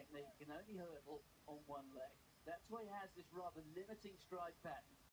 technique, can only hurdle on one leg. That's why he has this rather limiting stride pattern.